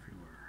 everywhere.